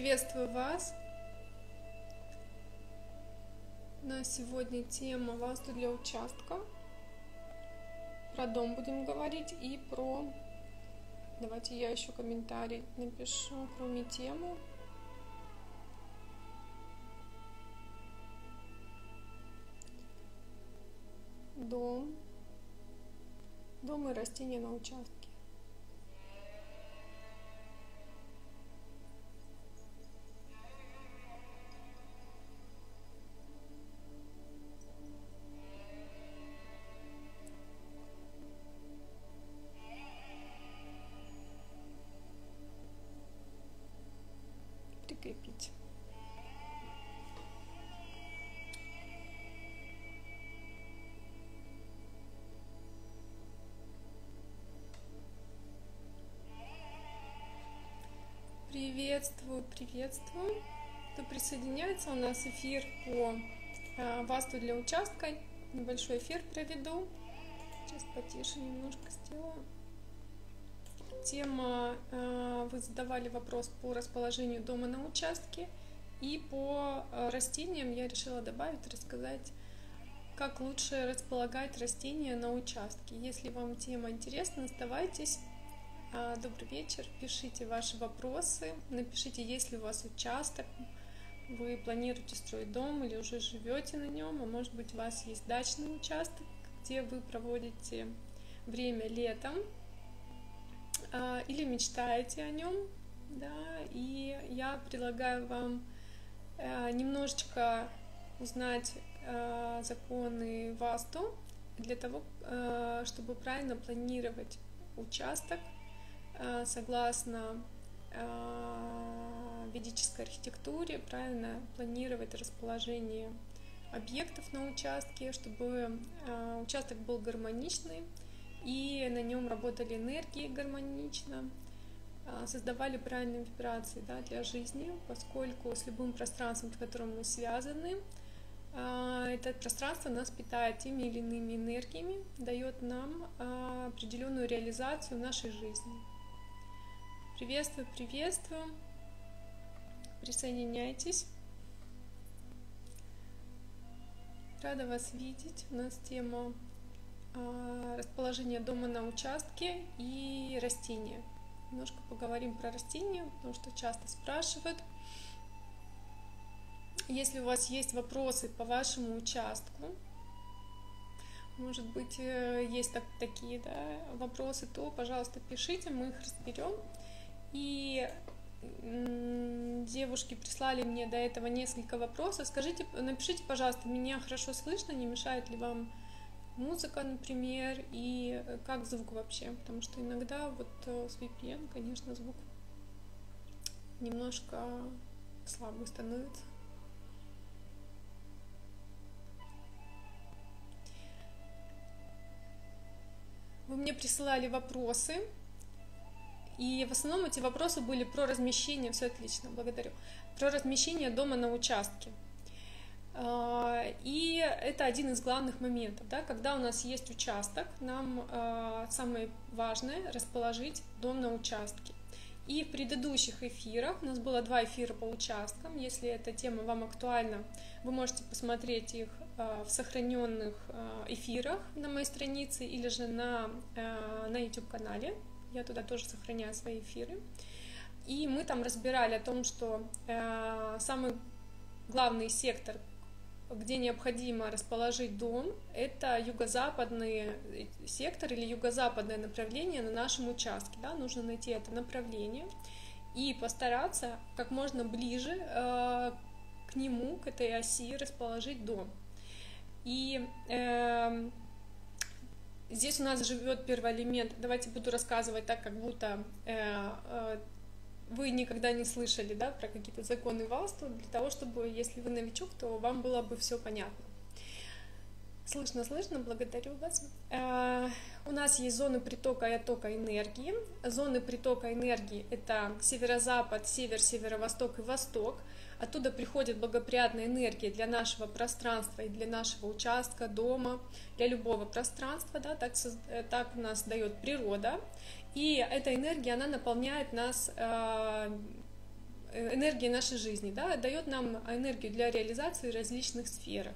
Приветствую вас! На сегодня тема васту для участка. Про дом будем говорить и про... Давайте я еще комментарий напишу, кроме темы. Дом. Дом и растения на участке. Приветствую, приветствую. Кто присоединяется, у нас эфир по э, васту для участка. Небольшой эфир проведу. Сейчас потише немножко сделаю. Тема, э, вы задавали вопрос по расположению дома на участке. И по э, растениям я решила добавить, рассказать, как лучше располагать растения на участке. Если вам тема интересна, оставайтесь. Э, добрый вечер, пишите ваши вопросы, напишите, есть ли у вас участок, вы планируете строить дом или уже живете на нем, а может быть у вас есть дачный участок, где вы проводите время летом, а, или мечтаете о нем, да, и я предлагаю вам э, немножечко узнать э, законы ВАСТу для того, э, чтобы правильно планировать участок согласно ведической архитектуре, правильно планировать расположение объектов на участке, чтобы участок был гармоничный, и на нем работали энергии гармонично, создавали правильные вибрации да, для жизни, поскольку с любым пространством, с которым мы связаны, это пространство нас питает теми или иными энергиями, дает нам определенную реализацию нашей жизни. Приветствую, приветствую. Присоединяйтесь. Рада вас видеть. У нас тема а, расположение дома на участке и растения. Немножко поговорим про растения, потому что часто спрашивают. Если у вас есть вопросы по вашему участку, может быть, э, есть так, такие да, вопросы, то, пожалуйста, пишите, мы их разберем. И девушки прислали мне до этого несколько вопросов. Скажите, напишите, пожалуйста, меня хорошо слышно, не мешает ли вам музыка, например, и э, как звук вообще, потому что иногда вот э, с VPN, конечно, звук немножко слабый становится. Вы мне присылали вопросы, и в основном эти вопросы были про размещение, все отлично, благодарю, про размещение дома на участке. А, и это один из главных моментов, да, когда у нас есть участок, нам а, самое важное расположить дом на участке. И в предыдущих эфирах, у нас было два эфира по участкам, если эта тема вам актуальна, вы можете посмотреть их а, в сохраненных эфирах на моей странице или же на, на YouTube-канале, я туда тоже сохраняю свои эфиры. И мы там разбирали о том, что самый главный сектор где необходимо расположить дом, это юго-западный сектор или юго-западное направление на нашем участке. Да? Нужно найти это направление и постараться как можно ближе э, к нему, к этой оси, расположить дом. И э, здесь у нас живет первый элемент. Давайте буду рассказывать так, как будто э, э, вы никогда не слышали да, про какие-то законы Валсту, для того, чтобы, если вы новичок, то вам было бы все понятно. Слышно, слышно, благодарю вас. Э, у нас есть зоны притока и оттока энергии. Зоны притока энергии — это северо-запад, север, северо-восток и восток. Оттуда приходит благоприятная энергия для нашего пространства и для нашего участка, дома, для любого пространства. Да, так, э, так нас дает природа. И эта энергия, она наполняет нас э, энергия нашей жизни, да, дает нам энергию для реализации различных сферах.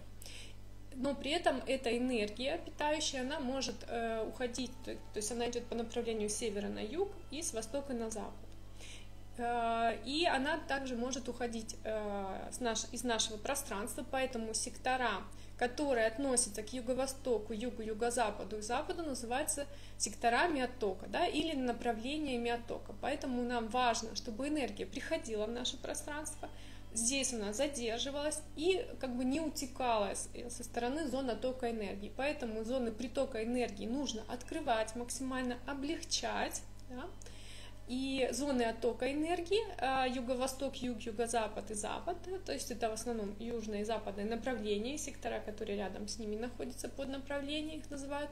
Но при этом эта энергия питающая, она может э, уходить, то, то есть она идет по направлению севера на юг и с востока на запад. Э, и она также может уходить э, из нашего пространства, поэтому сектора, которые относятся к юго-востоку, югу, юго-западу и западу, называются секторами оттока да, или направлениями оттока. Поэтому нам важно, чтобы энергия приходила в наше пространство, здесь она задерживалась и как бы не утекала со стороны зоны оттока энергии. Поэтому зоны притока энергии нужно открывать максимально, облегчать. Да, и зоны оттока энергии, а, юго-восток, юг, юго-запад и запад, то есть это в основном южное и западное направление, сектора, которые рядом с ними находятся под направлением, их называют,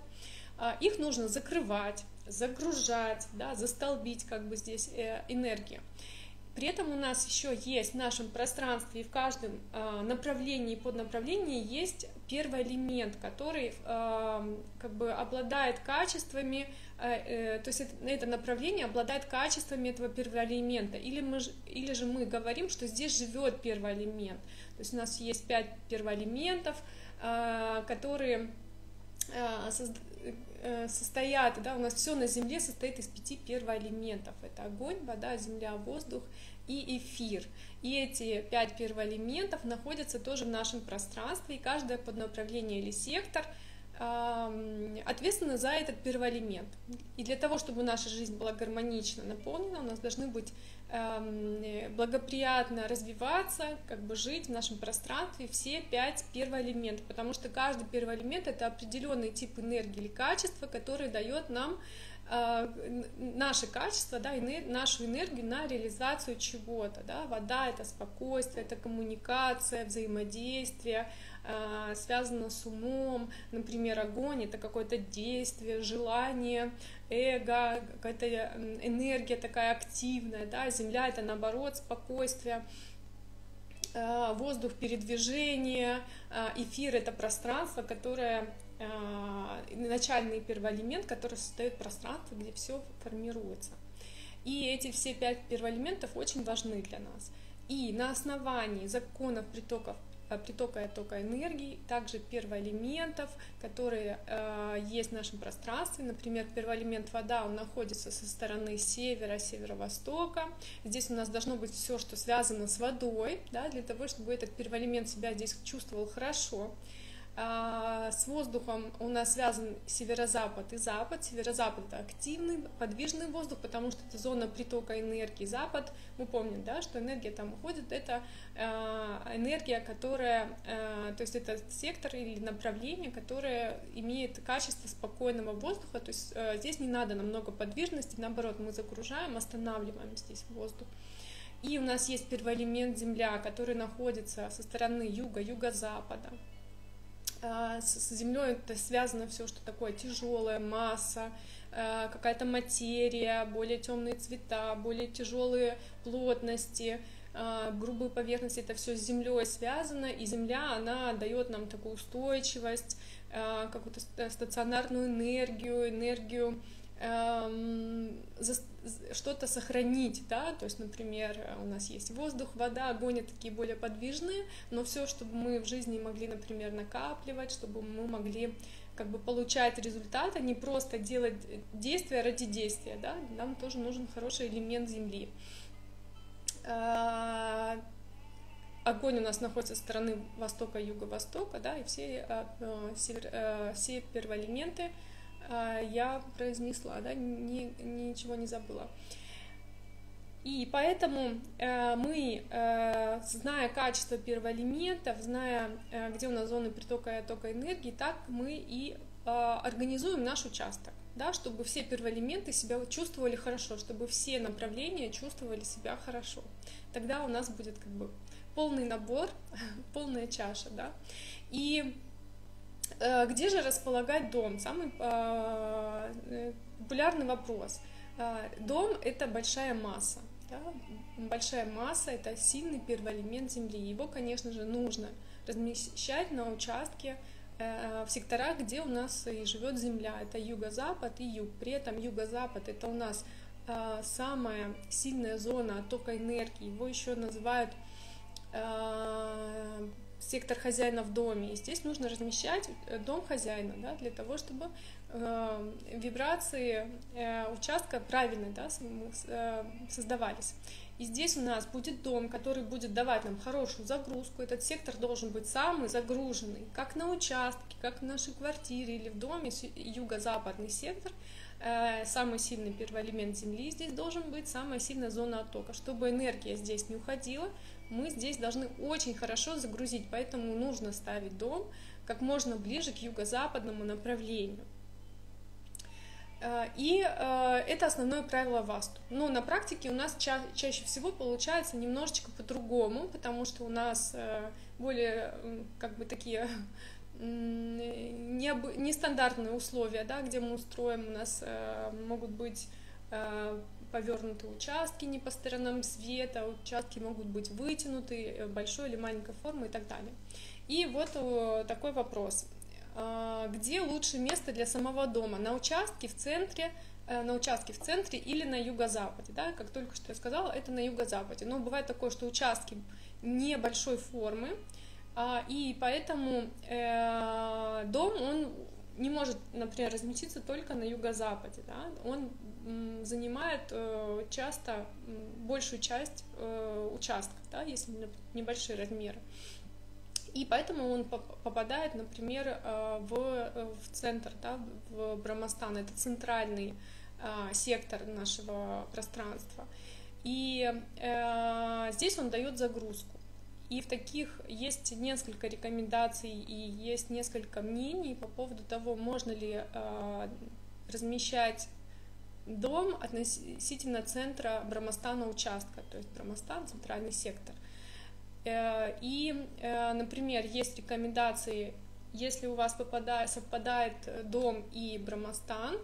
а, их нужно закрывать, загружать, да, застолбить как бы здесь э, энергию. При этом у нас еще есть в нашем пространстве и в каждом э, направлении и поднаправлении есть первый элемент, который э, как бы обладает качествами, э, э, то есть это, это направление обладает качествами этого первого элемента. Или, мы, или же мы говорим, что здесь живет первый элемент. То есть у нас есть пять первоэлементов, э, которые э, Э, состоят, да, у нас все на Земле состоит из пяти первоэлементов. Это огонь, вода, земля, воздух и эфир. И эти пять первоэлементов находятся тоже в нашем пространстве, и каждое поднаправление или сектор – ответственны за этот первоэлемент. И для того, чтобы наша жизнь была гармонично наполнена, у нас должны быть благоприятно развиваться, как бы жить в нашем пространстве все пять первоэлементов, потому что каждый первоэлемент это определенный тип энергии или качества, который дает нам наше качество, да, нашу энергию на реализацию чего-то. Да. Вода — это спокойствие, это коммуникация, взаимодействие, а, связано с умом. Например, огонь — это какое-то действие, желание, эго, какая-то энергия такая активная. Да. Земля — это, наоборот, спокойствие воздух передвижение, эфир — это пространство, которое Э, начальный первоэлемент, который создает пространство, где все формируется. И эти все пять первоэлементов очень важны для нас. И на основании законов притоков э, притока и оттока энергии, также первоэлементов, которые э, есть в нашем пространстве. Например, первоэлемент вода, он находится со стороны севера, северо-востока. Здесь у нас должно быть все, что связано с водой, да, для того, чтобы этот первоэлемент себя здесь чувствовал хорошо. А, с воздухом у нас связан северо-запад и запад. Северо-запад это активный, подвижный воздух, потому что это зона притока энергии. Запад, мы помним, да, что энергия там уходит, это э, энергия, которая, э, то есть это сектор или направление, которое имеет качество спокойного воздуха, то есть здесь не надо намного подвижности, наоборот, мы загружаем, останавливаем здесь воздух. И у нас есть первоэлемент Земля, который находится со стороны юга, юго-запада. А, с землей это связано все, что такое тяжелая масса, а, какая-то материя, более темные цвета, более тяжелые плотности, а, грубые поверхности, это все с землей связано, и земля, она дает нам такую устойчивость, какую-то стационарную энергию, энергию что-то сохранить, да, то есть, например, у нас есть воздух, вода, огонь, такие более подвижные, но все, чтобы мы в жизни могли, например, накапливать, чтобы мы могли как бы получать результат, а не просто делать действия ради действия, да, нам тоже нужен хороший элемент земли. Э, огонь у нас находится со стороны востока, юго-востока, да, и все, э, север, все первоэлементы, а, я произнесла, да, ни, ничего не забыла. И поэтому э, мы, э, зная качество первоэлементов, зная, э, где у нас зоны притока и оттока энергии, так мы и организуем наш участок, да, чтобы все первоэлементы себя чувствовали хорошо, чтобы все направления чувствовали себя хорошо. Тогда у нас будет как бы полный набор, полная чаша, да. И где же располагать дом? Самый а, э, популярный вопрос. Дом — это большая масса. Да? Большая масса — это сильный первоэлемент Земли. Его, конечно же, нужно размещать на участке э, в секторах, где у нас и живет Земля. Это юго-запад и юг. При этом юго-запад — это у нас э, самая сильная зона оттока энергии. Его еще называют э, сектор хозяина в доме. И здесь нужно размещать э, дом хозяина, да, для того, чтобы э, вибрации э, участка правильно да, э, создавались. И здесь у нас будет дом, который будет давать нам хорошую загрузку. Этот сектор должен быть самый загруженный, как на участке, как в нашей квартире или в доме, юго-западный сектор э, самый сильный первый элемент Земли, здесь должен быть самая сильная зона оттока. Чтобы энергия здесь не уходила, мы здесь должны очень хорошо загрузить, поэтому нужно ставить дом как можно ближе к юго-западному направлению. Э, и э, это основное правило ВАСТу. Но на практике у нас ча чаще всего получается немножечко по-другому, потому что у нас э, более как бы такие нестандартные условия, да, где мы устроим, у нас могут быть повернутые участки не по сторонам света, участки могут быть вытянуты, большой или маленькой формы и так далее. И вот такой вопрос. А, где лучше место для самого дома? На участке в центре, э, на участке в центре или на юго-западе, да, как только что я сказала, это на юго-западе. Но бывает такое, что участки небольшой формы, а, и поэтому э, дом, он не может, например, разместиться только на юго-западе, да, он занимает э, часто большую часть участка, да, если небольшие размеры. И поэтому он попадает, например, э, в, э, в центр, да, в Брамастан, это центральный э, сектор нашего пространства. И э, здесь он дает загрузку. И в таких есть несколько рекомендаций и есть несколько мнений по поводу того, можно ли э, размещать дом относительно центра Брамастана участка, то есть Брамастан, центральный сектор. Э, и, э, например, есть рекомендации, если у вас попадает, совпадает дом и Брамастан,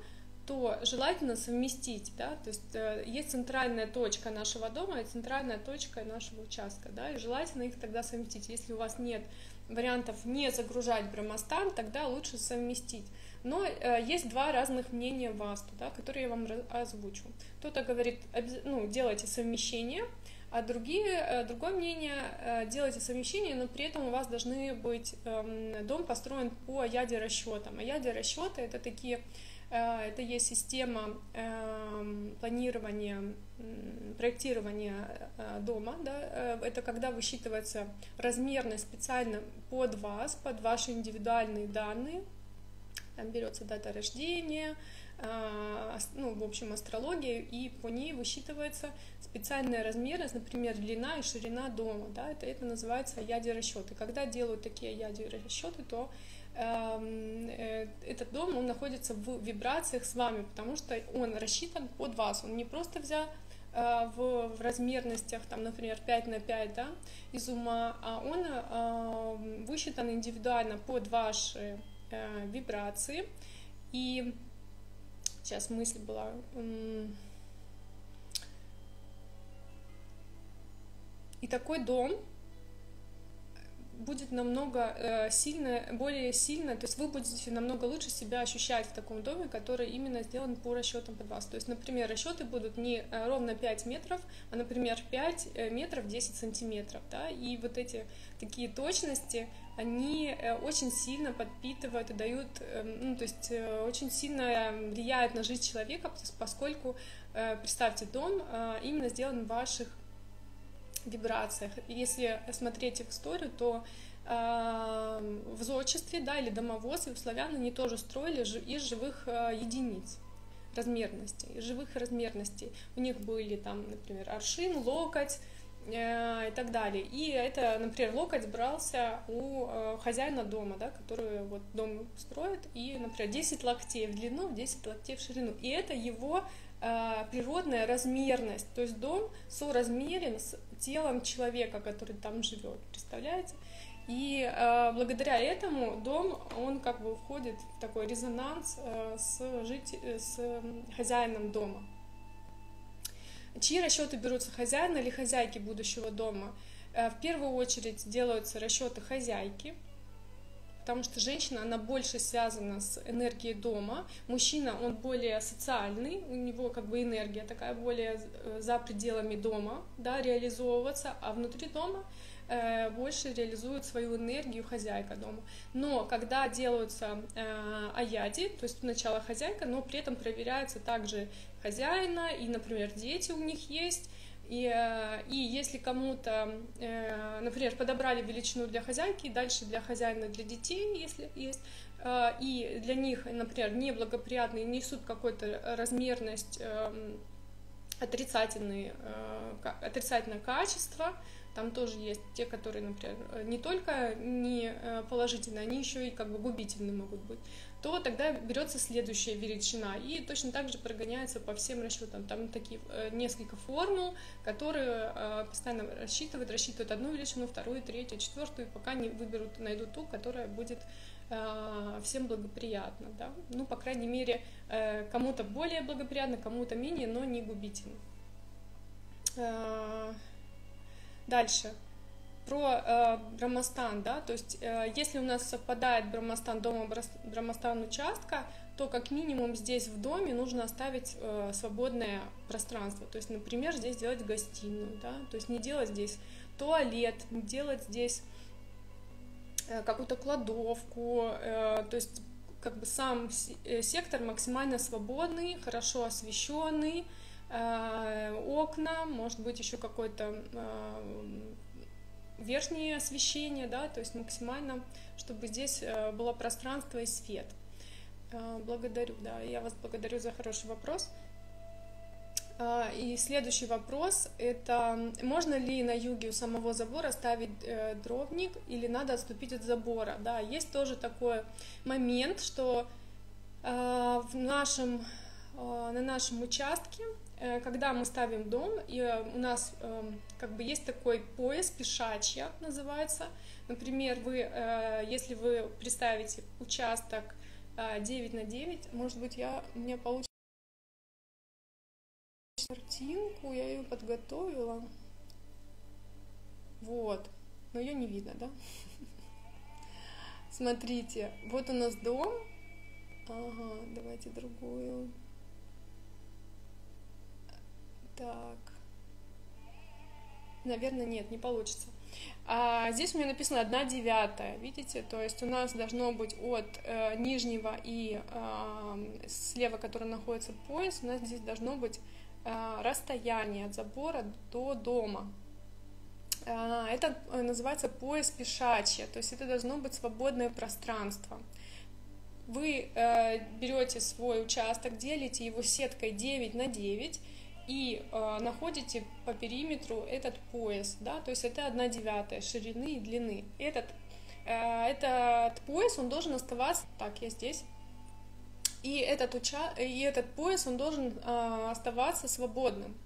то желательно совместить, да, то есть э, есть центральная точка нашего дома и центральная точка нашего участка, да, и желательно их тогда совместить. Если у вас нет вариантов не загружать Брамастан, тогда лучше совместить. Но э, есть два разных мнения ВАСТу, да, которые я вам озвучу. Кто-то говорит, ну, делайте совмещение, а другие, э, другое мнение, э, делайте совмещение, но при этом у вас должны быть эм, дом построен по яде расчетам. А яде расчеты это такие, э, это есть система эм, планирования, проектирования дома, да, это когда высчитывается размерность специально под вас, под ваши индивидуальные данные, там берется дата рождения, ну, в общем, астрология, и по ней высчитывается специальные размеры, например, длина и ширина дома, да, это, это называется яди расчеты. Когда делают такие яди расчеты, то эм, э, этот дом, он находится в вибрациях с вами, потому что он рассчитан под вас, он не просто взял э, в, в размерностях, там, например, 5 на 5, да, из ума, а он э, высчитан индивидуально под ваши э, вибрации, и сейчас мысль была... И такой дом будет намного э, сильно, более сильно, то есть вы будете намного лучше себя ощущать в таком доме, который именно сделан по расчетам под вас. То есть, например, расчеты будут не э, ровно 5 метров, а, например, 5 э, метров 10 сантиметров, да, и вот эти такие точности, они э, очень сильно подпитывают и дают, ну, то есть очень сильно влияют на жизнь человека, поскольку, представьте, дом именно сделан в ваших вибрациях. Если смотреть их историю, то э, в зодчестве, да, или домоводстве у славян они тоже строили из живых э, единиц размерностей, живых размерностей. У них были там, например, аршин, локоть, э, и так далее. И это, например, локоть брался у э, хозяина дома, да, который вот дом строит, и, например, 10 локтей в длину, 10 локтей в ширину. И это его э, природная размерность, то есть дом соразмерен с телом человека, который там живет, представляете? И э, благодаря этому дом, он как бы входит в такой резонанс э, с, жить, с хозяином дома. Чьи расчеты берутся хозяина или хозяйки будущего дома? Э, в первую очередь делаются расчеты хозяйки, потому что женщина, она больше связана с энергией дома, мужчина, он более социальный, у него как бы энергия такая более э, за пределами дома, да, реализовываться, а внутри дома э, больше реализует свою энергию хозяйка дома. Но когда делаются э, аяди, то есть сначала хозяйка, но при этом проверяется также хозяина, и, например, дети у них есть, и, э, и если кому-то, э, например, подобрали величину для хозяйки, дальше для хозяина, для детей, если есть, э, и для них, например, неблагоприятные несут какую-то размерность эм, отрицательные, отрицательное качество, там тоже есть те, которые, например, не только не положительные, они еще и как бы губительные могут быть то тогда берется следующая величина и точно так же прогоняется по всем расчетам. Там такие э, несколько формул, которые э, постоянно рассчитывают, рассчитывают одну величину, вторую, третью, четвертую, пока не выберут, найдут ту, которая будет э, всем благоприятна. Да? Ну, по крайней мере, кому-то более благоприятно, кому-то менее, но не губительно. Дальше про э, Брамастан, да, то есть э, если у нас совпадает Брамастан дома, Брамастан участка, то как минимум здесь в доме нужно оставить э, свободное пространство, то есть, например, здесь делать гостиную, да, то есть не делать здесь туалет, не делать здесь э, какую-то кладовку, э, то есть как бы сам э, сектор максимально свободный, хорошо освещенный, э, окна, может быть еще какой-то э, верхнее освещение, да, то есть максимально, чтобы здесь э, было пространство и свет. Э, благодарю, да, я вас благодарю за хороший вопрос. Э, и следующий вопрос – это можно ли на юге у самого забора ставить дровник или надо отступить от забора? Да, есть тоже такой момент, что в нашем, на нашем участке Э, когда мы ставим дом, и э, у нас как бы есть такой пояс пешачья называется. Например, вы, э, если вы представите участок 9 на 9, может быть, я, у меня получится картинку, я ее подготовила. Вот, но ее не видно, да? Смотрите, вот у нас дом. Ага, давайте другую. Так. Наверное, нет, не получится. А здесь у меня написано 1 девятая, видите? То есть у нас должно быть от э, нижнего и э, слева, который находится пояс, у нас здесь должно быть э, расстояние от забора до дома. Э, это называется пояс пешачья, то есть это должно быть свободное пространство. Вы э, берете свой участок, делите его сеткой 9 на 9, и э, находите по периметру этот пояс, да, то есть это 1 девятая ширины и длины. Этот, э, этот пояс, он должен оставаться, так, я здесь, и этот, уча... и этот пояс, он должен э, оставаться свободным.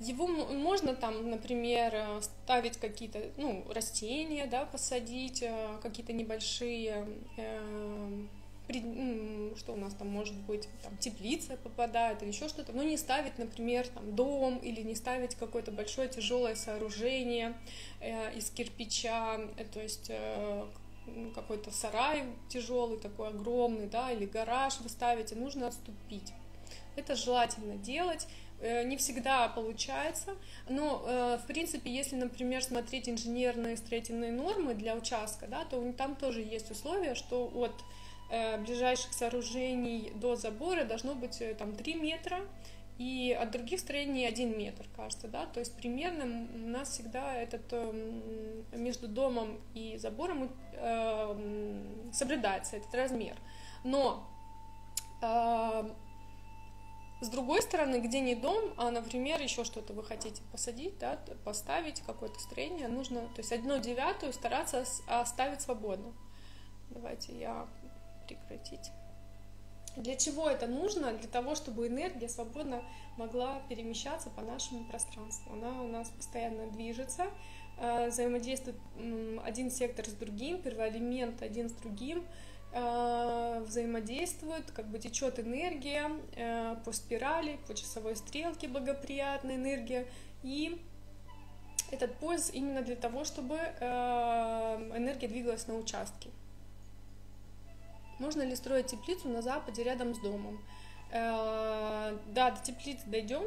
Его можно там, например, э, ставить какие-то, ну, растения, да, посадить, э, какие-то небольшие э, что у нас там может быть, там теплица попадает или еще что-то, но не ставить, например, там дом или не ставить какое-то большое тяжелое сооружение э, из кирпича, э, то есть э, какой-то сарай тяжелый, такой огромный, да, или гараж вы ставите, нужно отступить. Это желательно делать, не всегда получается, но в принципе, если, например, смотреть инженерные строительные нормы для участка, да, то там тоже есть условия, что от ближайших сооружений до забора должно быть э, там 3 метра, и от других строений 1 метр, кажется, да, то есть примерно у нас всегда этот эм, между домом и забором э, соблюдается этот размер. Но э, с другой стороны, где не дом, а, например, еще что-то вы хотите посадить, да, поставить какое-то строение, нужно, то есть одну девятую стараться оставить свободно. Давайте я прекратить. Для чего это нужно? Для того, чтобы энергия свободно могла перемещаться по нашему пространству. Она у нас постоянно движется, э, взаимодействует один сектор с другим, первоэлемент один с другим, э, взаимодействует, как бы течет энергия э, по спирали, по часовой стрелке благоприятная энергия, и этот пояс именно для того, чтобы энергия двигалась на участке. Можно ли строить теплицу на западе рядом с домом? Э, да, до теплицы дойдем.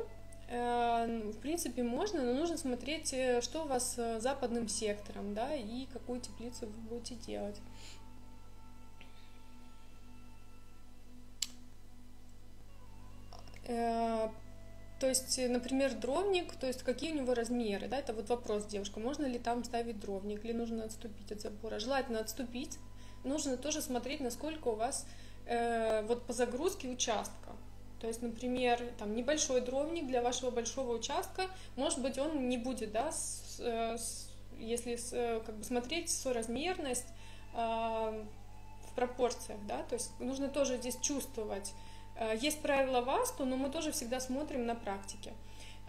Э, в принципе, можно, но нужно смотреть, что у вас с западным сектором, да, и какую теплицу вы будете делать. То есть, например, дровник, то есть какие у него размеры, да, это вот вопрос девушка, можно ли там ставить дровник, или нужно отступить от забора. Желательно отступить, нужно тоже смотреть, насколько у вас э, вот по загрузке участка. То есть, например, там небольшой дровник для вашего большого участка, может быть, он не будет, да, с, э, с, если с, э, как бы смотреть соразмерность э, в пропорциях, да, то есть нужно тоже здесь чувствовать Э, есть правила ВАСТу, но мы тоже всегда смотрим на практике.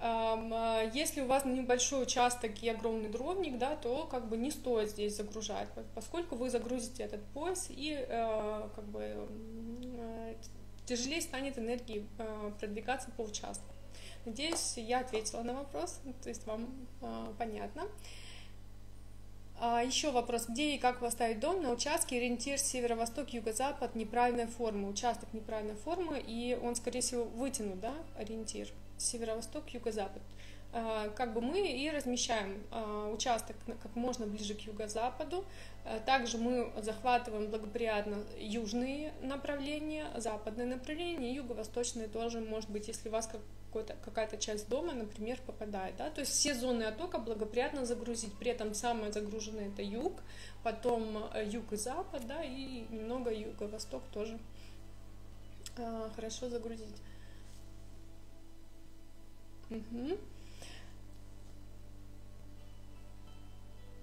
Э, если у вас небольшой участок и огромный дровник, да, то как бы не стоит здесь загружать, поскольку вы загрузите этот пояс и э, как бы тяжелее станет энергии продвигаться по участку. Надеюсь, я ответила на вопрос, то есть вам понятно. А еще вопрос, где и как поставить дом на участке ориентир северо-восток, юго-запад неправильной формы, участок неправильной формы, и он, скорее всего, вытянут, да, ориентир северо-восток, юго-запад. А, как бы мы и размещаем а, участок как можно ближе к юго-западу. А, также мы захватываем благоприятно южные направления, западные направления, юго-восточные тоже, может быть, если у вас какая-то часть дома, например, попадает. Да? То есть все зоны оттока благоприятно загрузить. При этом самое загруженное это юг, потом э, юг и запад, да, и немного юго-восток тоже хорошо загрузить. Угу.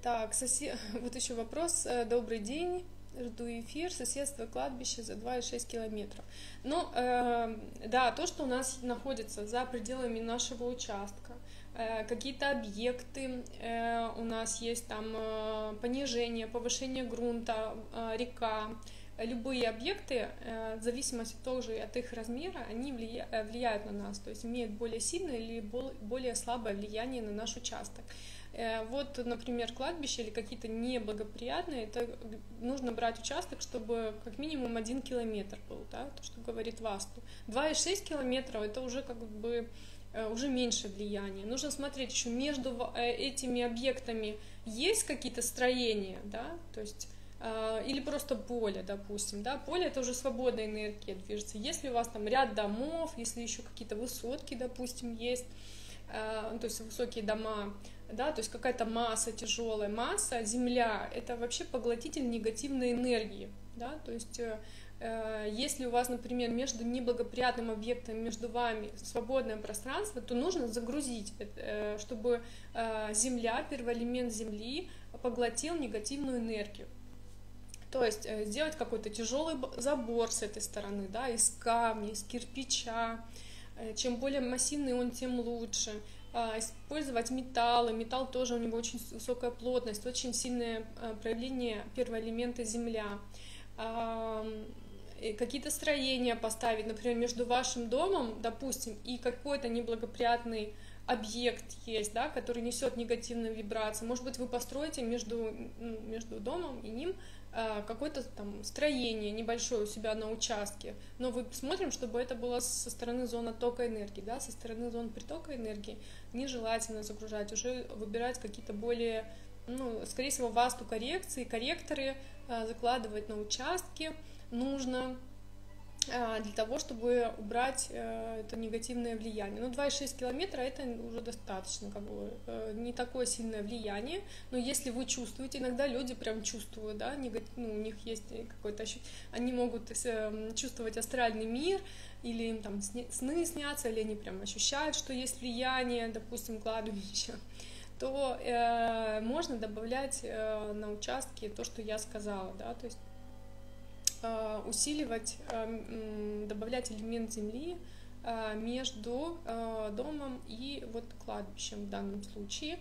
Так, сосед... вот еще вопрос. Э, добрый день. Жду эфир. Соседство кладбище за 2,6 километров. Ну, э, да, то, что у нас находится за пределами нашего участка, э, какие-то объекты, э, у нас есть там э, понижение, повышение грунта, э, река, любые объекты, э, в зависимости тоже от их размера, они э, влияют на нас, то есть имеют более сильное или более слабое влияние на наш участок. Э, вот, например, кладбище или какие-то неблагоприятные, это нужно брать участок, чтобы как минимум один километр был, да, то, что говорит ВАСТу. 2,6 километров это уже как бы уже меньше влияния. Нужно смотреть еще между этими объектами есть какие-то строения, да, то есть или просто поле, допустим, да, поле это уже свободная энергия движется. Если у вас там ряд домов, если еще какие-то высотки, допустим, есть, то есть высокие дома, да, то есть какая-то масса, тяжелая масса, Земля — это вообще поглотитель негативной энергии, да, то есть э, э, если у вас, например, между неблагоприятным объектом, между вами свободное пространство, то нужно загрузить, э, чтобы Земля, первый элемент Земли, поглотил негативную энергию. То есть сделать какой-то тяжелый забор с этой стороны, да, из камня, из кирпича. Чем более массивный он, тем лучше. А, использовать металлы. Металл тоже у него очень высокая плотность, очень сильное а, проявление первого элемента земля. Какие-то строения поставить, например, между вашим домом, допустим, и какой-то неблагоприятный объект есть, да, который несет негативную вибрацию. Может быть, вы построите между, между домом и ним какое-то там строение небольшое у себя на участке, но вы смотрим, чтобы это было со стороны зоны тока энергии, да, со стороны зон притока энергии нежелательно загружать, уже выбирать какие-то более, ну, скорее всего, васту коррекции, корректоры а, закладывать на участке нужно, для того, чтобы убрать э, это негативное влияние. Ну, 2,6 километра это уже достаточно, как бы э, не такое сильное влияние, но если вы чувствуете, иногда люди прям чувствуют, да, негатив, ну, у них есть какой-то, они могут э, чувствовать астральный мир, или им там сны снятся, или они прям ощущают, что есть влияние, допустим, кладбища, то э, можно добавлять э, на участке то, что я сказала, да, то есть усиливать, э, добавлять элемент земли э, между домом и вот кладбищем в данном случае,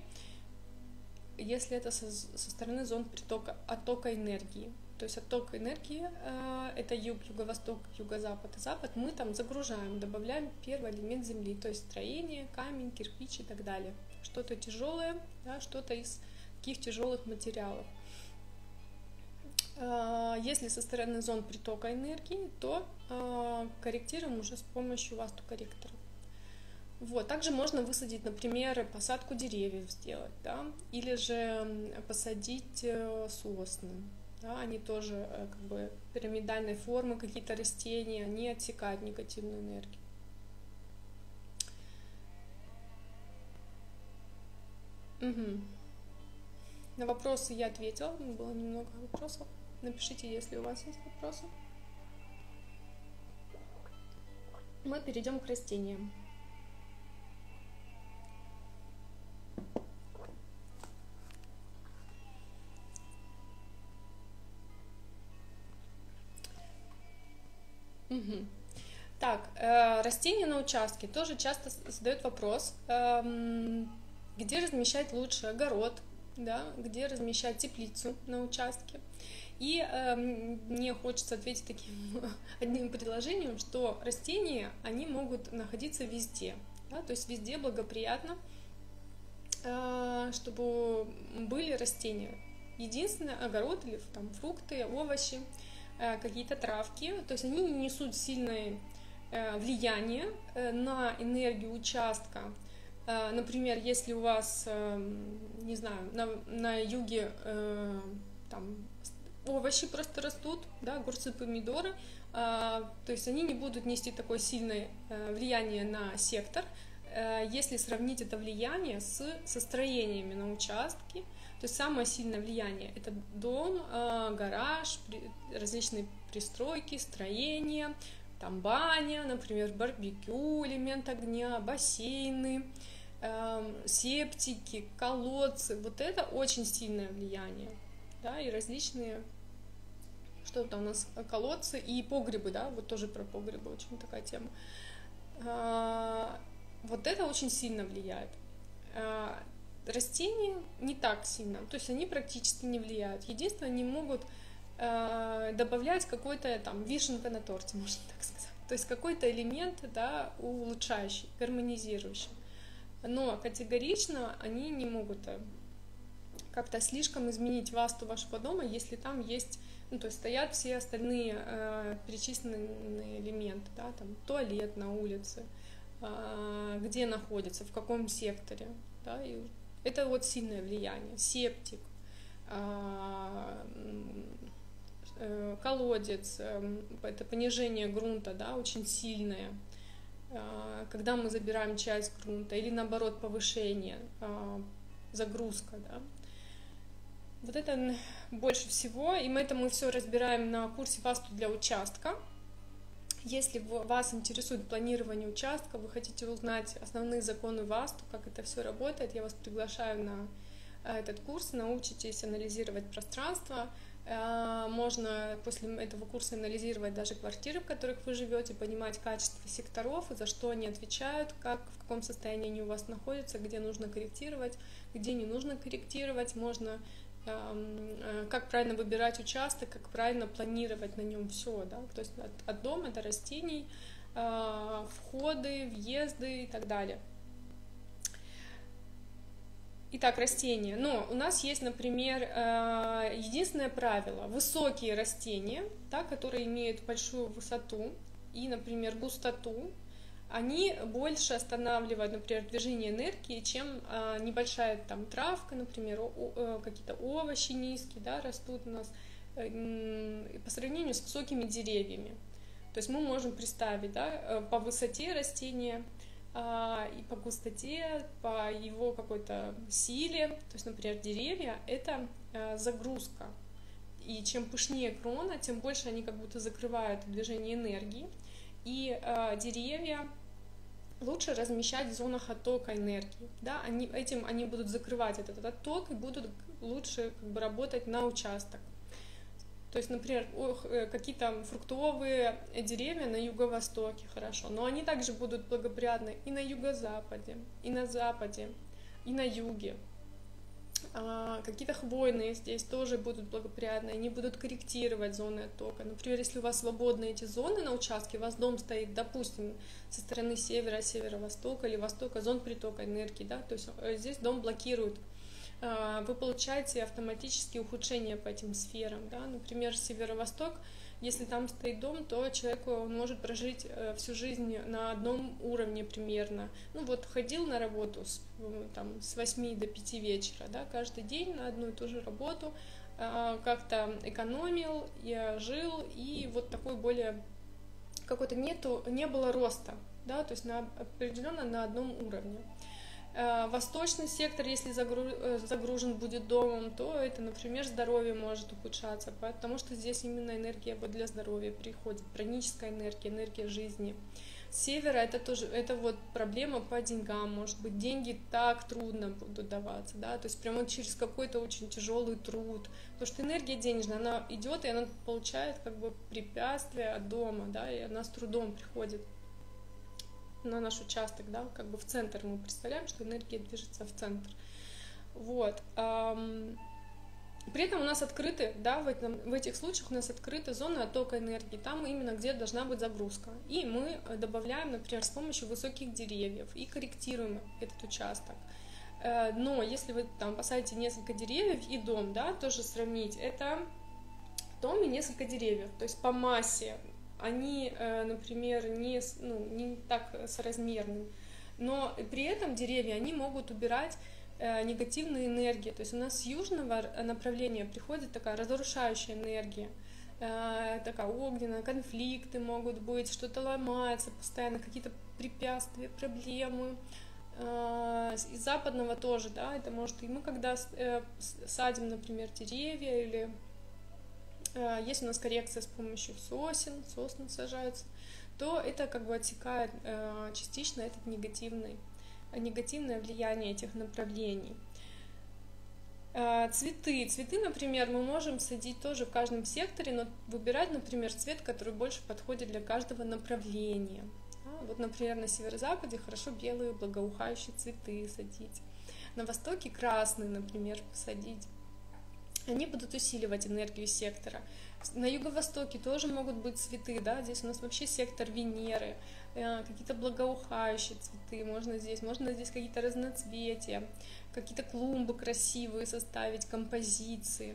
если это со стороны зон притока, оттока энергии. То есть отток энергии — это юг, юго-восток, юго-запад и запад. Мы там загружаем, добавляем первый элемент земли, то есть строение, камень, кирпич и так далее. что-то тяжелое, да, что-то из таких тяжелых материалов. А, если со стороны зон притока энергии, то а, корректируем уже с помощью васту-корректора. Вот. Также можно высадить, например, посадку деревьев сделать, да, или же посадить э, сосны. Да, они тоже э, как бы пирамидальной формы, какие-то растения, они отсекают негативную энергию. Угу. На вопросы я ответила, было немного вопросов. Напишите, если у вас есть вопросы. Мы перейдем к растениям. Угу. Так, э, растения на участке тоже часто задают вопрос, э, где размещать лучше огород, да, где размещать теплицу на участке. И э, мне хочется ответить таким одним предложением, что растения, они могут находиться везде, да, то есть везде благоприятно, э, чтобы были растения. Единственное, огород или там фрукты, овощи, э, какие-то травки, то есть они не несут сильное э, влияние э, на энергию участка. Э, например, если у вас, э, не знаю, на, на юге э, там овощи просто растут, да, огурцы, помидоры, а, то есть они не будут нести такое сильное э, влияние на сектор, э, если сравнить это влияние с состроениями на участке, то есть самое сильное влияние это дом, э, гараж, различные пристройки, строения, там баня, например, барбекю, элемент огня, бассейны, эм, септики, колодцы. Вот это очень сильное влияние да, и различные, что там у нас, колодцы и погребы, да, вот тоже про погребы очень такая тема. А, вот это очень сильно влияет. А, растения не так сильно, то есть они практически не влияют. Единственное, они могут а, добавлять какой-то там вишенка на торте, можно так сказать. То есть какой-то элемент, да, улучшающий, гармонизирующий. Но категорично они не могут э, как-то слишком изменить васту вашего дома, если там есть, ну, то есть стоят все остальные э, перечисленные элементы, да, там туалет на улице, э, где находится, в каком секторе, да, и это вот сильное влияние, септик, э, э, колодец, э, это понижение грунта, да, очень сильное, э, когда мы забираем часть грунта, или наоборот повышение, э, загрузка, да, вот это больше всего, и мы это мы все разбираем на курсе Васту для участка. Если вас интересует планирование участка, вы хотите узнать основные законы Васту, как это все работает, я вас приглашаю на э, этот курс, научитесь анализировать пространство. Э, можно после этого курса анализировать даже квартиры, в которых вы живете, понимать качество секторов, за что они отвечают, как, в каком состоянии они у вас находятся, где нужно корректировать, где не нужно корректировать. Можно как правильно выбирать участок, как правильно планировать на нем все, да, то есть от, от дома до растений, э, входы, въезды и так далее. Итак, растения. Но у нас есть, например, э, единственное правило. Высокие растения, да, которые имеют большую высоту и, например, густоту, они больше останавливают, например, движение энергии, чем а, небольшая там травка, например, э, какие-то овощи низкие, да, растут у нас э, по сравнению с высокими деревьями. То есть мы можем представить, да, э, по высоте растения а, и по густоте, по его какой-то силе. То есть, например, деревья — это а, загрузка. И чем пышнее крона, тем больше они как будто закрывают движение энергии. И а, деревья лучше размещать в зонах оттока энергии. Да? Они, этим они будут закрывать этот отток и будут лучше как бы, работать на участок. То есть, например, э, какие-то фруктовые деревья на юго-востоке хорошо, но они также будут благоприятны и на юго-западе, и на западе, и на юге. А, какие-то хвойные здесь тоже будут благоприятные, они будут корректировать зоны оттока. Например, если у вас свободны эти зоны на участке, у вас дом стоит, допустим, со стороны севера, северо-востока или востока, зон притока энергии, да, то есть э, здесь дом блокирует а, вы получаете автоматически ухудшение по этим сферам. Да? Например, северо-восток, если там стоит дом, то человек может прожить э, всю жизнь на одном уровне примерно. Ну вот ходил на работу с, там, с 8 до 5 вечера, да, каждый день на одну и ту же работу, а, как-то экономил, я жил, и вот такой более какой-то нету, не было роста, да, то есть на, определенно на одном уровне. Э, восточный сектор, если э, загружен будет домом, то это, например, здоровье может ухудшаться, потому что здесь именно энергия для здоровья приходит, праническая энергия, энергия жизни. Севера это тоже, это вот проблема по деньгам, может быть, деньги так трудно будут даваться, да, то есть прямо через какой-то очень тяжелый труд, потому что энергия денежная, она идет и она получает как бы препятствие от дома, да, и она с трудом приходит на наш участок, да, как бы в центр мы представляем, что энергия движется в центр. Вот. При этом у нас открыты, да, в, этом, в этих случаях у нас открыты зоны оттока энергии, там именно где должна быть загрузка. И мы добавляем, например, с помощью высоких деревьев и корректируем этот участок. Э, но если вы там посадите несколько деревьев и дом, да, тоже сравнить, это дом и несколько деревьев, то есть по массе они, э, например, не, ну, не так соразмерны, но при этом деревья, они могут убирать э, негативные энергии. То есть у нас с южного направления приходит такая разрушающая энергия, э, такая огненная, конфликты могут быть, что-то ломается постоянно, какие-то препятствия, проблемы. Из западного тоже, да, это может, и мы когда садим, например, деревья или Э, есть у нас коррекция с помощью сосен, сосны сажаются, то это как бы отсекает э, частично этот негативный, негативное влияние этих направлений. Э, цветы. Цветы, например, мы можем садить тоже в каждом секторе, но выбирать, например, цвет, который больше подходит для каждого направления. Вот, например, на северо-западе хорошо белые благоухающие цветы садить. На востоке красные, например, посадить они будут усиливать энергию сектора. На юго-востоке тоже могут быть цветы, да, здесь у нас вообще сектор Венеры, э, какие-то благоухающие цветы, можно здесь, можно здесь какие-то разноцветия, какие-то клумбы красивые составить, композиции.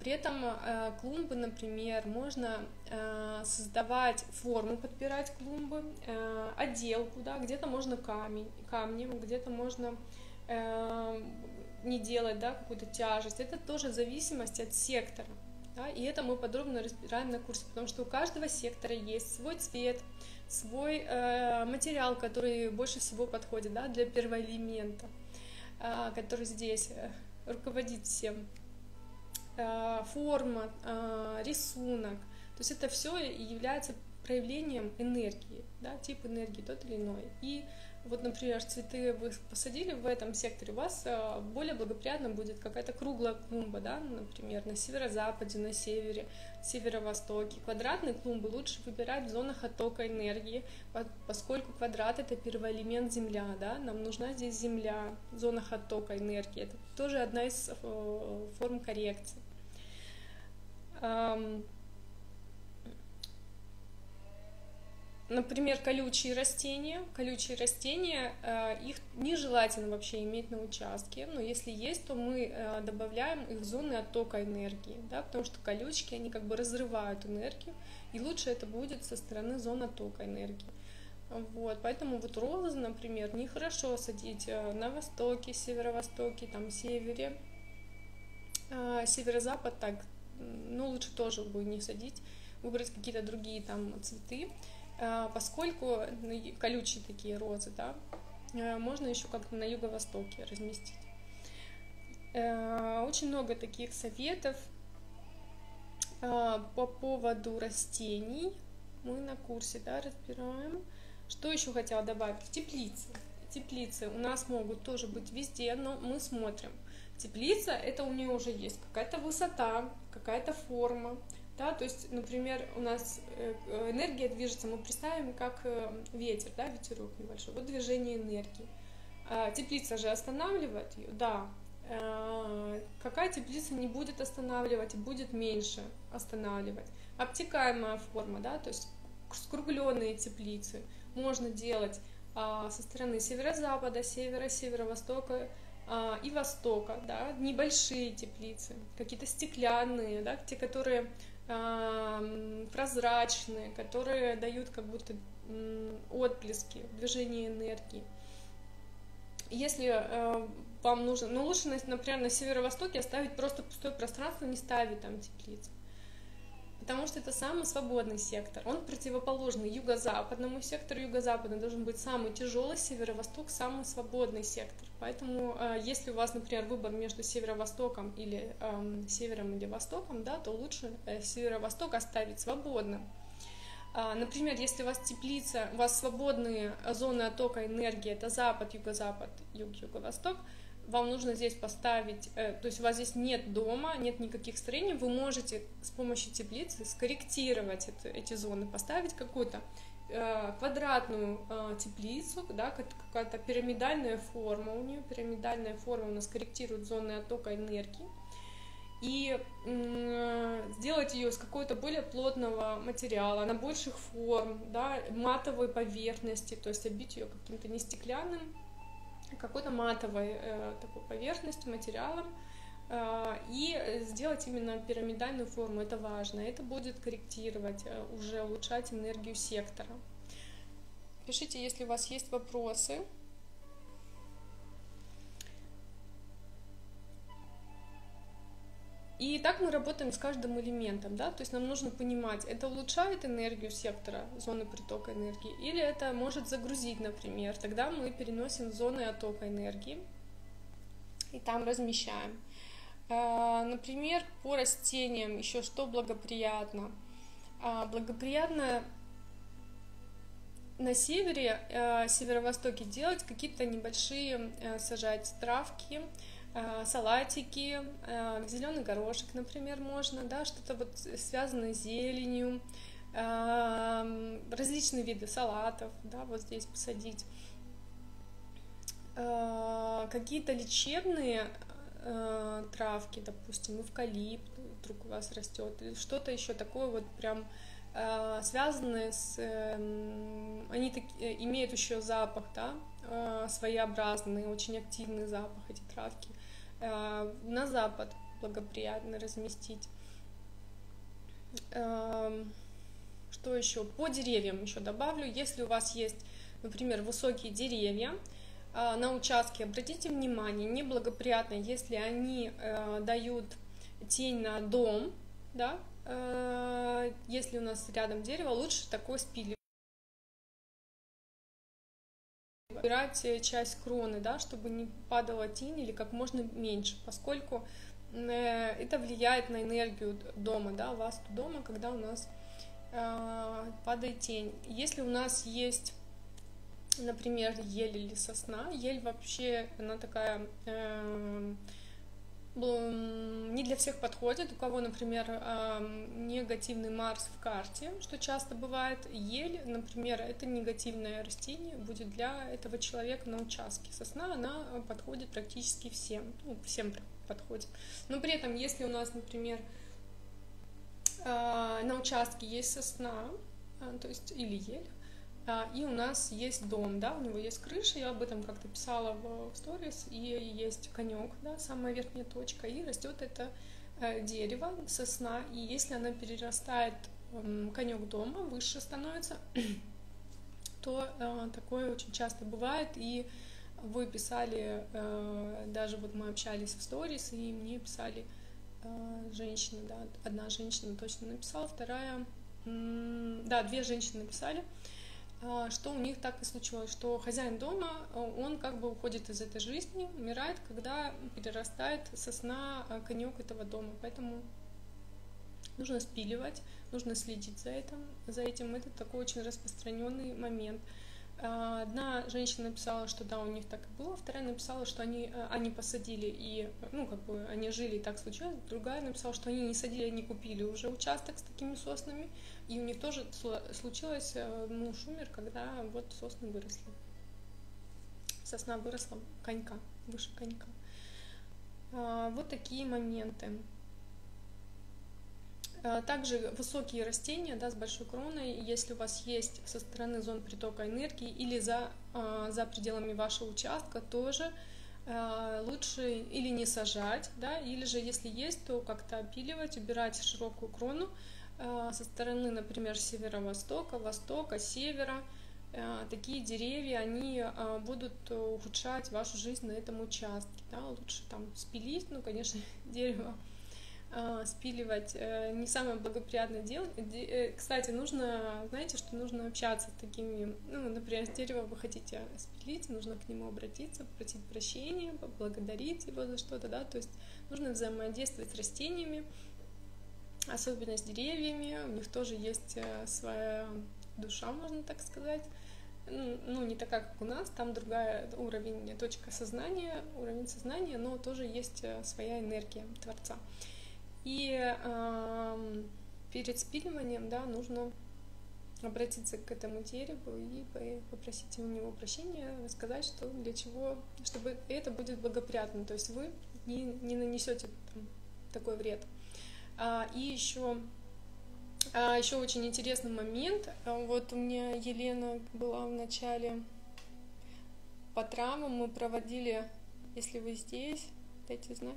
При этом э, клумбы, например, можно э, создавать форму, подбирать клумбы, отделку, да, где-то можно камень, камнем, где-то можно не делать да, какую-то тяжесть, это тоже зависимость от сектора. Да, и это мы подробно разбираем на курсе, потому что у каждого сектора есть свой цвет, свой э, материал, который больше всего подходит да, для первоэлемента, э, который здесь э, руководит всем. Э, форма, э, рисунок, то есть это все является проявлением энергии, да, тип энергии тот или иной. И вот, например, цветы вы посадили в этом секторе, у вас э, более благоприятно будет какая-то круглая клумба, да, например, на северо-западе, на севере, северо-востоке. Квадратные клумбы лучше выбирать в зонах оттока энергии, поскольку квадрат — это первоэлемент Земля, да, нам нужна здесь Земля в зонах оттока энергии. Это тоже одна из э, форм коррекции. Например, колючие растения. Колючие растения, э, их нежелательно вообще иметь на участке, но если есть, то мы э, добавляем их в зоны оттока энергии, да, потому что колючки, они как бы разрывают энергию, и лучше это будет со стороны зон оттока энергии. Вот, поэтому вот розы, например, нехорошо садить э, на востоке, северо-востоке, там, севере, северо-запад так, ну, лучше тоже будет не садить, выбрать какие-то другие там цветы, поскольку колючие такие розы, да, э, можно еще как-то на юго-востоке разместить. Э, очень много таких советов по поводу растений. Мы на курсе да, разбираем. Что еще хотела добавить? Теплицы. Теплицы у нас могут тоже быть везде, но мы смотрим. Теплица, это у нее уже есть какая-то высота, какая-то форма, да, то есть, например, у нас э, энергия движется, мы представим как э, ветер, да, ветерок небольшой, вот движение энергии. А теплица же останавливает ее, да, Э, какая теплица не будет останавливать будет меньше останавливать. Обтекаемая форма, да, то есть скругленные теплицы можно делать а, со стороны северо-запада, севера, северо-востока а, и востока, да, небольшие теплицы, какие-то стеклянные, да, те, которые а, прозрачные, которые дают как будто отблески движения энергии. Если э, вам нужно, ну лучше, например, на северо-востоке оставить просто пустое пространство, не ставить там теплицу потому что это самый свободный сектор. Он противоположный юго-западному сектору. Юго-западный должен быть самый тяжелый, северо-восток самый свободный сектор. Поэтому, э, если у вас, например, выбор между северо-востоком или э, севером или востоком, да, то лучше э, северо-восток оставить свободным. Э, например, если у вас теплица, у вас свободные зоны оттока энергии, это запад, юго-запад, юг, юго-восток, вам нужно здесь поставить, э, то есть у вас здесь нет дома, нет никаких строений, вы можете с помощью теплицы скорректировать это, эти зоны, поставить какую-то э, квадратную э, теплицу, да, какая-то пирамидальная форма у нее, пирамидальная форма у нас корректирует зоны оттока энергии, и сделать ее из какого-то более плотного материала, на больших форм, да, матовой поверхности, то есть обить ее каким-то не стеклянным какой-то матовой э, такой поверхностью, материалом, э, и сделать именно пирамидальную форму, это важно, это будет корректировать, э, уже улучшать энергию сектора. Пишите, если у вас есть вопросы. И так мы работаем с каждым элементом, да, то есть нам нужно понимать, это улучшает энергию сектора, зоны притока энергии, или это может загрузить, например, тогда мы переносим в зоны оттока энергии и там размещаем. А, например, по растениям еще что благоприятно. А, благоприятно на севере, а, северо-востоке делать какие-то небольшие, сажать травки, Э, салатики, э, зеленый горошек, например, можно, да, что-то вот связанное с зеленью, э, различные виды салатов, да, вот здесь посадить, какие-то лечебные травки, допустим, эвкалипт вдруг у вас растет, что-то еще такое вот прям связанные с, эм, они так, имеют еще запах, да, своеобразный, очень активный запах эти травки. Э, на запад благоприятно разместить. Эм, что еще? По деревьям еще добавлю. Если у вас есть, например, высокие деревья э, на участке, обратите внимание, неблагоприятно, если они э, дают тень на дом, да, если у нас рядом дерево, лучше такое спиливать. Убирать э, часть кроны, да, чтобы не падала тень или как можно меньше, поскольку э, это влияет на энергию дома, да, вас дома, когда у нас э, падает тень. Если у нас есть, например, ель или сосна, ель вообще, она такая э, не для всех подходит. У кого, например, негативный Марс в карте, что часто бывает, ель, например, это негативное растение, будет для этого человека на участке. Сосна, она подходит практически всем, ну, всем подходит. Но при этом, если у нас, например, а, на участке есть сосна, а, то есть или ель, и у нас есть дом, да, у него есть крыша, я об этом как-то писала в сторис, и есть конек, да, самая верхняя точка, и растет это э, дерево, сосна, и если она перерастает конек дома, выше становится, то э, такое очень часто бывает, и вы писали, э, даже вот мы общались в сторис, и мне писали женщины, да, одна женщина точно написала, вторая, да, две женщины написали, а, что у них так и случилось, что хозяин дома, а, он как бы уходит из этой жизни, умирает, когда перерастает сосна а, конек этого дома. Поэтому нужно спиливать, нужно следить за этим. За этим это такой очень распространенный момент. Одна женщина написала, что да, у них так и было, вторая написала, что они, они посадили и, ну, как бы они жили и так случилось. Другая написала, что они не садили, они купили уже участок с такими соснами, и у них тоже случилось, э, муж умер, когда вот сосны выросли. Сосна выросла конька, выше конька. Вот такие моменты. Также высокие растения да, с большой кроной, если у вас есть со стороны зон притока энергии или за, за пределами вашего участка, тоже лучше или не сажать, да, или же если есть, то как-то опиливать, убирать широкую крону, со стороны, например, северо-востока, востока, севера, такие деревья, они будут ухудшать вашу жизнь на этом участке. Да? Лучше там спилить, ну, конечно, дерево спиливать не самое благоприятное дело. Кстати, нужно, знаете, что нужно общаться с такими, ну, например, дерево вы хотите спилить, нужно к нему обратиться, попросить прощения, поблагодарить его за что-то, да, то есть нужно взаимодействовать с растениями, особенно с деревьями, у них тоже есть э, своя душа, можно так сказать. Ну, не такая, как у нас, там другая уровень, точка сознания, уровень сознания, но тоже есть э, своя энергия Творца. И э, перед спиливанием, да, нужно обратиться к этому дереву и попросить у него прощения, сказать, что для чего, чтобы это будет благоприятно, то есть вы не, не нанесете там, такой вред. А, и еще а, еще очень интересный момент. А, вот у меня Елена была в начале по травмам. Мы проводили, если вы здесь, дайте знать.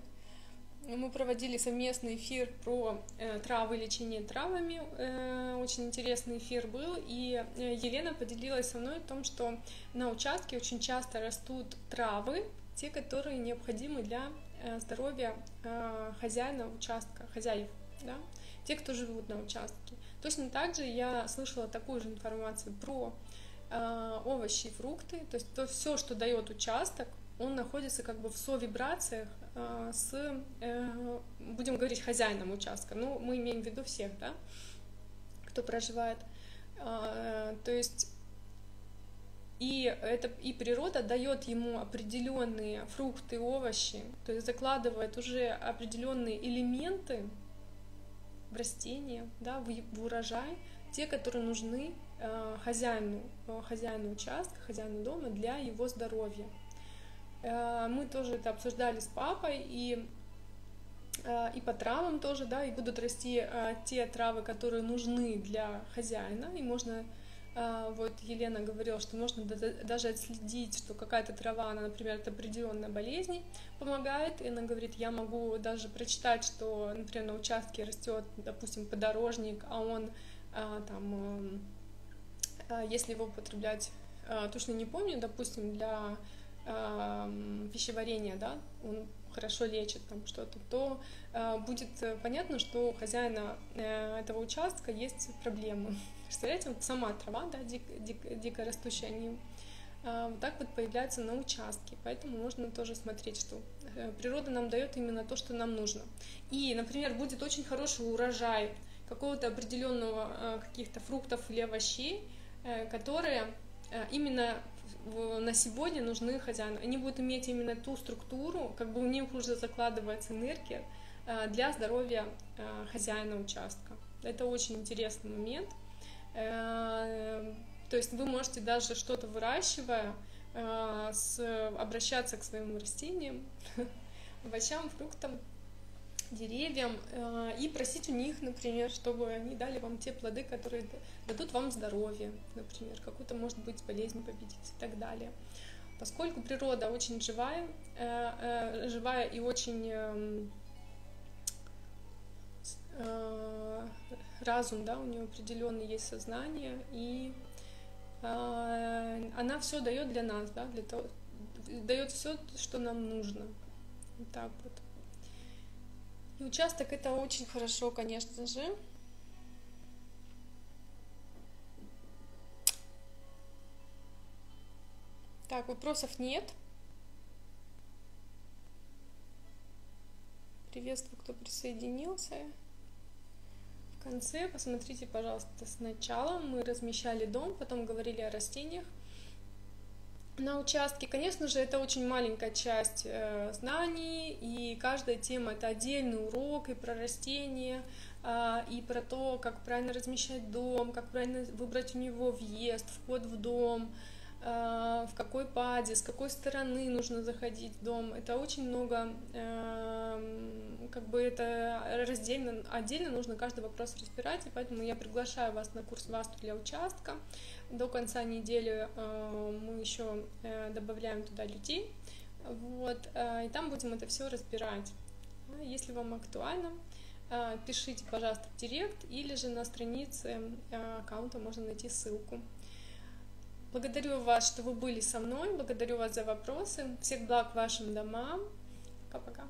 Мы проводили совместный эфир про э, травы, лечение травами. Э, очень интересный эфир был. И э, Елена поделилась со мной о том, что на участке очень часто растут травы, те, которые необходимы для Э, здоровья э, хозяина участка, хозяев, да, те, кто живут на участке. Точно так же я слышала такую же информацию про э, овощи и фрукты, то есть то все, что дает участок, он находится как бы в совибрациях с, э, будем говорить, хозяином участка. Ну, мы имеем в виду всех, да, кто проживает. Э, то есть и, это, и природа дает ему определенные фрукты, овощи, то есть закладывает уже определенные элементы в растения, да, в, в урожай, те, которые нужны э, хозяину, хозяину участка, хозяину дома для его здоровья. Э, мы тоже это обсуждали с папой, и э, и по травам тоже, да, и будут расти э, те травы, которые нужны для хозяина, и можно вот Елена говорила, что можно даже отследить, что какая-то трава, она, например, от определенной болезни помогает, и она говорит, я могу даже прочитать, что, например, на участке растет, допустим, подорожник, а он там, а, если его употреблять, точно не помню, допустим, для пищеварения, да, он хорошо лечит там что-то, то э, будет понятно, что у хозяина э, этого участка есть проблемы. Представляете, вот сама трава, да, дик, дик, дико они э, вот так вот появляются на участке. Поэтому нужно тоже смотреть, что э, природа нам дает именно то, что нам нужно. И, например, будет очень хороший урожай какого-то определенного э, каких-то фруктов или овощей, э, которые э, именно на сегодня нужны хозяину. Они будут иметь именно ту структуру, как бы у них уже закладывается энергия э, для здоровья э, хозяина участка. Это очень интересный момент. Э, то есть вы можете даже что-то выращивая, обращаться к своим растениям, овощам, фруктам, деревьям э, и просить у них, например, чтобы они дали вам те плоды, которые дадут вам здоровье, например, какую-то, может быть, болезнь победить и так далее. Поскольку природа очень живая, э, э, живая и очень эм, разум, да, у нее определенный есть сознание, и она все дает для нас, да, для того, дает все, что нам нужно. Так вот. И участок это очень хорошо, конечно же. Так, вопросов нет. Приветствую, кто присоединился. В конце посмотрите, пожалуйста, сначала мы размещали дом, потом говорили о растениях на участке. Конечно же, это очень маленькая часть э, знаний, и каждая тема это отдельный урок и про растения, э, и про то, как правильно размещать дом, как правильно выбрать у него въезд, вход в дом, в какой паде, с какой стороны нужно заходить в дом. Это очень много, как бы это раздельно, отдельно нужно каждый вопрос разбирать, и поэтому я приглашаю вас на курс ВАСТу для участка. До конца недели мы еще добавляем туда людей, вот, и там будем это все разбирать. Если вам актуально, пишите, пожалуйста, в директ или же на странице аккаунта можно найти ссылку. Благодарю вас, что вы были со мной, благодарю вас за вопросы. Всех благ вашим домам. Пока-пока.